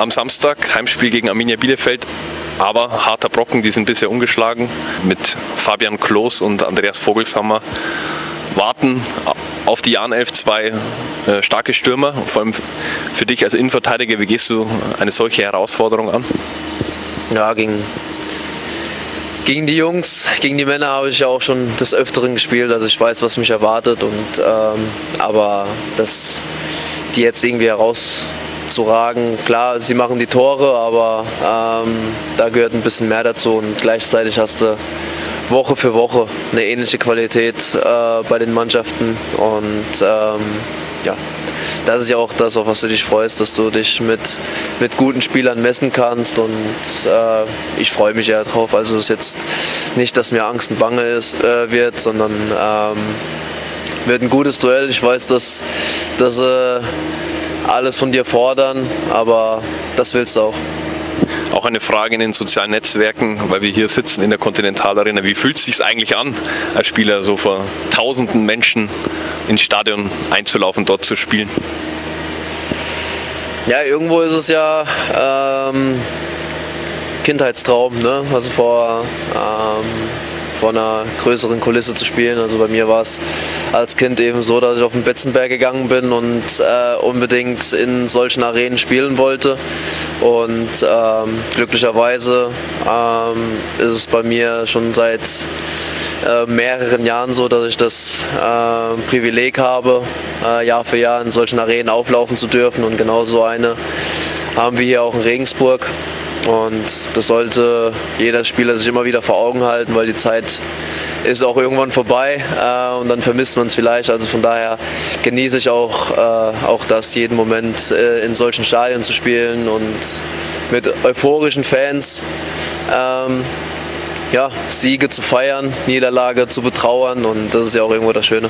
am Samstag, Heimspiel gegen Arminia Bielefeld. Aber harter Brocken, die sind bisher ungeschlagen. Mit Fabian Klos und Andreas Vogelsammer warten auf die Jahn 11 zwei äh, starke Stürmer. Vor allem für dich als Innenverteidiger, wie gehst du eine solche Herausforderung an? Ja, gegen, gegen die Jungs, gegen die Männer habe ich ja auch schon des Öfteren gespielt. Also ich weiß, was mich erwartet. Und, ähm, aber das, die jetzt irgendwie herauszuragen, klar, sie machen die Tore, aber ähm, da gehört ein bisschen mehr dazu. Und gleichzeitig hast du Woche für Woche eine ähnliche Qualität äh, bei den Mannschaften. Und ähm, ja, das ist ja auch das, auf was du dich freust, dass du dich mit, mit guten Spielern messen kannst. Und äh, ich freue mich eher drauf. Also es ist jetzt nicht, dass mir Angst und Bange ist, äh, wird, sondern ähm, wird ein gutes Duell. Ich weiß, dass, dass äh, alles von dir fordern, aber das willst du auch. Auch eine Frage in den sozialen Netzwerken, weil wir hier sitzen in der Continental Arena. Wie fühlt es sich eigentlich an, als Spieler so vor tausenden Menschen ins Stadion einzulaufen, dort zu spielen? Ja, irgendwo ist es ja ähm, Kindheitstraum. Ne? Also vor ähm, vor einer größeren Kulisse zu spielen. Also bei mir war es als Kind eben so, dass ich auf den Betzenberg gegangen bin und äh, unbedingt in solchen Arenen spielen wollte. Und ähm, glücklicherweise ähm, ist es bei mir schon seit äh, mehreren Jahren so, dass ich das äh, Privileg habe, äh, Jahr für Jahr in solchen Arenen auflaufen zu dürfen. Und genau so eine haben wir hier auch in Regensburg. Und das sollte jeder Spieler sich immer wieder vor Augen halten, weil die Zeit ist auch irgendwann vorbei äh, und dann vermisst man es vielleicht. Also von daher genieße ich auch, äh, auch das, jeden Moment äh, in solchen Stadien zu spielen und mit euphorischen Fans ähm, ja, Siege zu feiern, Niederlage zu betrauern und das ist ja auch irgendwo das Schöne.